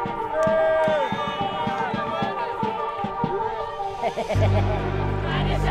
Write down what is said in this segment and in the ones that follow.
Parece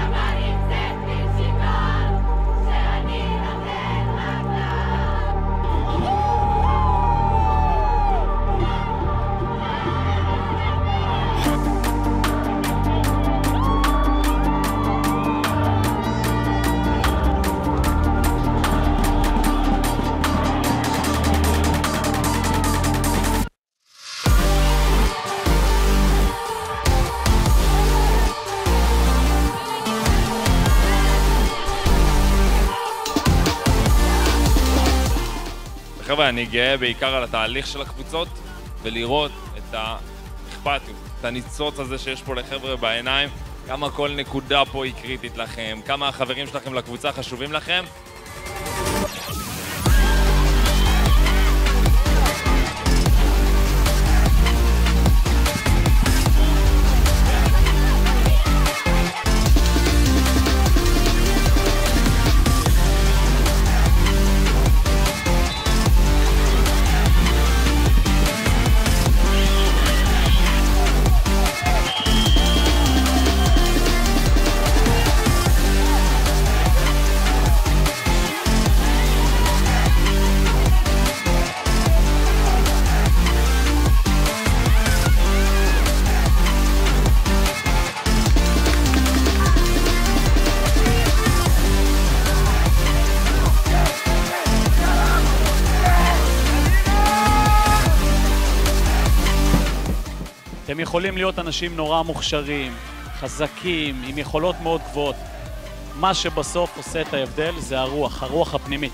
חבר'ה, אני גאה בעיקר על התהליך של הקבוצות, ולראות את האכפתיות, את הניצוץ הזה שיש פה לחבר'ה בעיניים, כמה כל נקודה פה היא קריטית לכם, כמה החברים שלכם לקבוצה חשובים לכם. אתם יכולים להיות אנשים נורא מוכשרים, חזקים, עם יכולות מאוד גבוהות. מה שבסוף עושה את ההבדל זה הרוח, הרוח הפנימית.